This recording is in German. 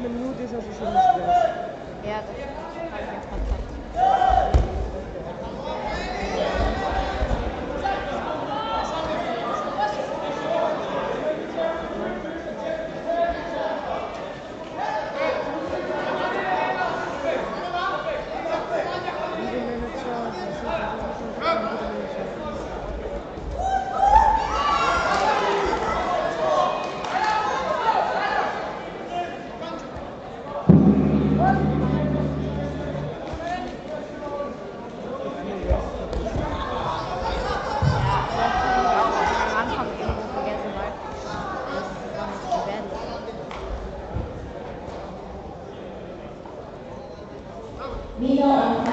eine Minute ist also schon nicht mehr. Ja, das kann Mira,